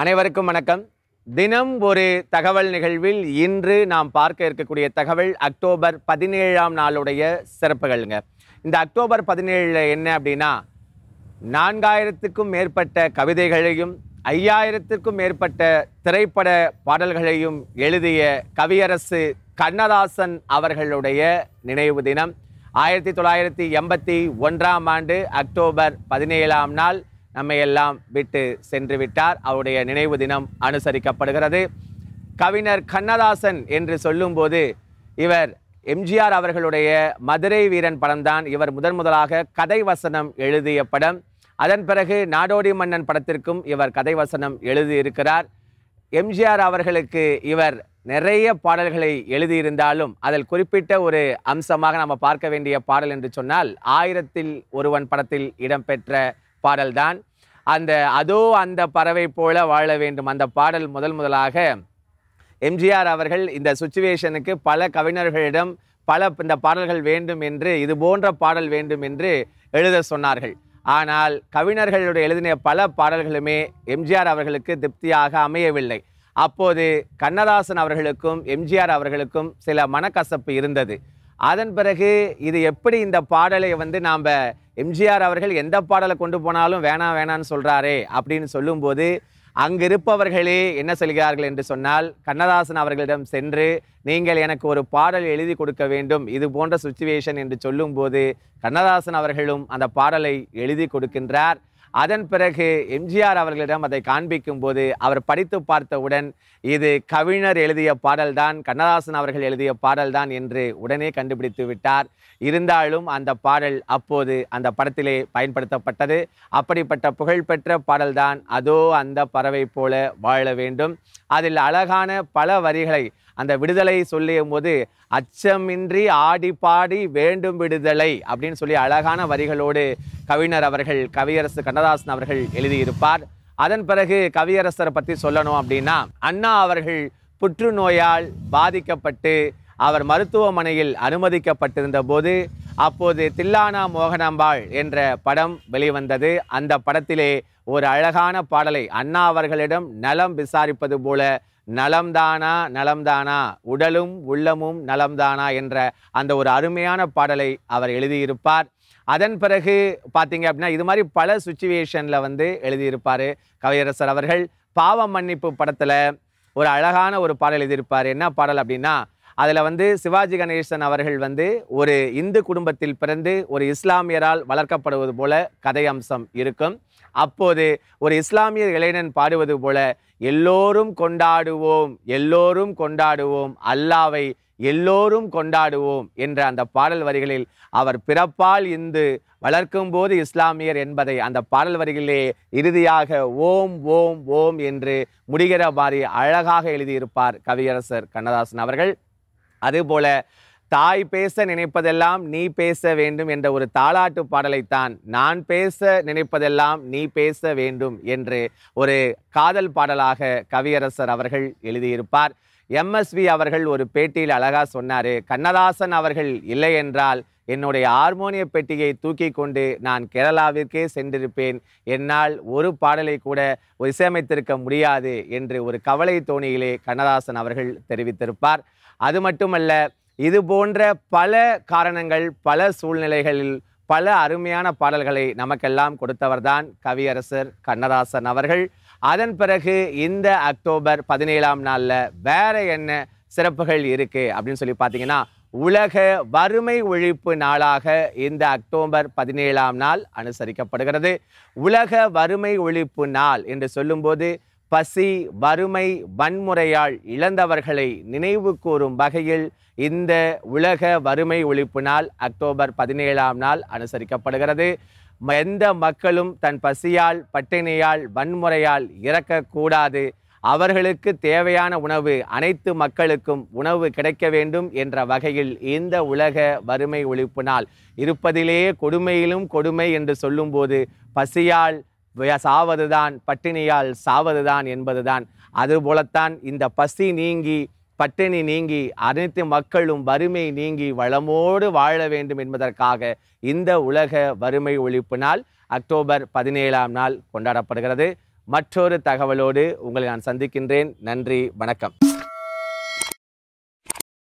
அனைவருக்கும் வணக்கம். தினம் ஒரு தகவல் நிகழ்வில் இன்று நாம் பார்க்க இருக்கக்கூடிய தகவல் அக்டோபர் பதினேழாம் நாளுடைய சிறப்புகள்ங்க. இந்த அக்டோபர் பதினேழில் என்ன அப்படின்னா நான்காயிரத்துக்கும் மேற்பட்ட கவிதைகளையும் ஐயாயிரத்திற்கும் மேற்பட்ட திரைப்பட பாடல்களையும் எழுதிய கவியரசு கண்ணதாசன் அவர்களுடைய நினைவு தினம். ஆயிரத்தி தொள்ளாயிரத்தி எண்பத்தி ஒன்றாம் ஆண்டு அக்டோபர் பதினேழாம் நாள் நம்மை எல்லாம் விட்டு சென்று விட்டார். அவருடைய நினைவு தினம் அனுசரிக்கப்படுகிறது. கவிஞர் கண்ணதாசன் என்று சொல்லும்போது இவர் எம்ஜிஆர் அவர்களுடைய மதுரை வீரன் படம்தான் இவர் முதன் முதலாக கதை வசனம் எழுதிய படம். அதன் பிறகு நாடோடி மன்னன் படத்திற்கும் இவர் கதை வசனம் எழுதியிருக்கிறார் எம்ஜிஆர் அவர்களுக்கு இவர் நிறைய பாடல்களை எழுதியிருந்தாலும் அதில் குறிப்பிட்ட ஒரு அம்சமாக நம்ம பார்க்க வேண்டிய பாடல் என்று சொன்னால் ஆயிரத்தில் ஒருவன் படத்தில் இடம்பெற்ற பாடல்தான். அந்த அதோ அந்த பறவை போல வாழ வேண்டும். அந்த பாடல் முதல் முதலாக எம்ஜிஆர் அவர்கள் இந்த சுச்சுவேஷனுக்கு பல கவிஞர்களிடம் பல இந்த பாடல்கள் வேண்டும் என்று இது போன்ற பாடல் வேண்டும் என்று எழுத சொன்னார்கள். ஆனால் கவிஞர்களுடைய எழுதின பல பாடல்களுமே எம்ஜிஆர் அவர்களுக்கு திருப்தியாக அமையவில்லை. அப்போது கண்ணதாசன் அவர்களுக்கும் எம்ஜிஆர் அவர்களுக்கும் சில மனக்கசப்பு இருந்தது. அதன் பிறகு இது எப்படி இந்த பாடலை வந்து நாம் எம்ஜிஆர் அவர்கள் எந்த பாடலை கொண்டு போனாலும் வேணாம் வேணான்னு சொல்கிறாரே அப்படின்னு சொல்லும்போது அங்கிருப்பவர்களே என்ன சொல்கிறார்கள் என்று சொன்னால் கண்ணதாசன் அவர்களிடம் சென்று நீங்கள் எனக்கு ஒரு பாடல் எழுதி கொடுக்க வேண்டும் இது போன்ற சுச்சுவேஷன் என்று சொல்லும்போது கண்ணதாசன் அவர்களும் அந்த பாடலை எழுதி கொடுக்கின்றார். அதன் பிறகு எம்ஜிஆர் அவர்களிடம் அதை காண்பிக்கும் போது அவர் படித்து பார்த்தவுடன் இது கவிஞர் எழுதிய பாடல்தான் கண்ணதாசன் அவர்கள் எழுதிய பாடல்தான் என்று உடனே கண்டுபிடித்து விட்டார். இருந்தாலும் அந்த பாடல் அப்போது அந்த படத்திலே பயன்படுத்தப்பட்டது. அப்படிப்பட்ட புகழ்பெற்ற பாடல்தான் அதோ அந்த பறவை போல வாழ வேண்டும் அதில் அழகான பல வரிகளை அந்த விடுதலை சொல்லியும் போது அச்சமின்றி ஆடி பாடி வேண்டும் விடுதலை அப்படின்னு சொல்லி அழகான வரிகளோடு கவிஞர் அவர்கள் கவியரசு கண்ணதாசன் அவர்கள் எழுதியிருப்பார். அதன் பிறகு கவியரசரை பற்றி சொல்லணும் அப்படின்னா அண்ணா அவர்கள் புற்றுநோயால் பாதிக்கப்பட்டு அவர் மருத்துவமனையில் அனுமதிக்கப்பட்டிருந்த போது அப்போது தில்லானா மோகனாம்பாள் என்ற படம் வெளிவந்தது. அந்த படத்திலே ஒரு அழகான பாடலை அண்ணா அவர்களிடம் நலம் விசாரிப்பது போல நலம்தானா நலம்தானா? உடலும் உள்ளமும் நலம்தானா என்ற அந்த ஒரு அருமையான பாடலை அவர் எழுதியிருப்பார். அதன் பிறகு பார்த்தீங்க அப்படின்னா இது மாதிரி பல சுச்சுவேஷனில் வந்து எழுதியிருப்பார் கவியரசர் அவர்கள். பாவ மன்னிப்பு படத்தில் ஒரு அழகான ஒரு பாடல் எழுதியிருப்பார். என்ன பாடல் அப்படின்னா அதில் வந்து சிவாஜி கணேசன் அவர்கள் வந்து ஒரு இந்து குடும்பத்தில் பிறந்து ஒரு இஸ்லாமியரால் வளர்க்கப்படுவது போல கதை அம்சம் இருக்கும். அப்போது ஒரு இஸ்லாமிய இளைஞன் பாடுவது போல எல்லோரும் கொண்டாடுவோம் எல்லோரும் கொண்டாடுவோம் அல்லாவை எல்லோரும் கொண்டாடுவோம் என்ற அந்த பாடல் வரிகளில் அவர் பிறப்பால் இந்து வளர்க்கும் போது இஸ்லாமியர் என்பதை அந்த பாடல் வரிகளிலே இறுதியாக ஓம் ஓம் ஓம் என்று முடிகிற மாதிரி அழகாக எழுதியிருப்பார் கவியரசர் கண்ணதாசன் அவர்கள். அதுபோல தாய் பேச நினைப்பதெல்லாம் நீ பேச வேண்டும் என்ற ஒரு தாளாட்டு பாடலைத்தான் நான் பேச நினைப்பதெல்லாம் நீ பேச வேண்டும் என்று ஒரு காதல் பாடலாக கவியரசர் அவர்கள் எழுதியிருப்பார். எம்எஸ்வி அவர்கள் ஒரு பேட்டியில் அழகா சொன்னார் கண்ணதாசன் அவர்கள் இல்லை என்றால் என்னுடைய ஹார்மோனிய பெட்டியை தூக்கி கொண்டு நான் கேரளாவிற்கே சென்றிருப்பேன். என்னால் ஒரு பாடலை கூட இசையமைத்திருக்க முடியாது என்று ஒரு கவலை தோணியிலே கண்ணதாசன் அவர்கள் தெரிவித்திருப்பார். அது மட்டுமல்ல இது போன்ற பல காரணங்கள் பல சூழ்நிலைகளில் பல அருமையான பாடல்களை நமக்கெல்லாம் கொடுத்தவர்தான் கவியரசர் கண்ணதாசன் அவர்கள். அதன் பிறகு இந்த அக்டோபர் பதினேழாம் நாளில் வேற என்ன சிறப்புகள் இருக்குது அப்படின்னு சொல்லி பார்த்தீங்கன்னா உலக வறுமை ஒழிப்பு நாளாக இந்த அக்டோபர் பதினேழாம் நாள் அனுசரிக்கப்படுகிறது. உலக வறுமை ஒழிப்பு நாள் என்று சொல்லும்போது பசி வறுமை வன்முறையால் இழந்தவர்களை நினைவு கூறும் வகையில் இந்த உலக வறுமை ஒழிப்பு நாள் அக்டோபர் பதினேழாம் நாள் அனுசரிக்கப்படுகிறது. எந்த மக்களும் தன் பசியால் பட்டினியால் வன்முறையால் இறக்கக்கூடாது. அவர்களுக்கு தேவையான உணவு அனைத்து மக்களுக்கும் உணவு கிடைக்க வேண்டும் என்ற வகையில் இந்த உலக வறுமை ஒழிப்பு நாள். இருப்பதிலேயே கொடுமையிலும் கொடுமை என்று சொல்லும்போது பசியால் சாவதுதான் பட்டினியால் சாவதுதான் என்பதுதான். அதுபோலத்தான் இந்த பசி நீங்கி பட்டினி நீங்கி அனைத்து மக்களும் வறுமை நீங்கி வளமோடு வாழ வேண்டும் என்பதற்காக இந்த உலக வறுமை ஒழிப்பு நாள் அக்டோபர் பதினேழாம் நாள் கொண்டாடப்படுகிறது. மற்றொரு தகவலோடு உங்களை நான் சந்திக்கின்றேன். நன்றி வணக்கம்.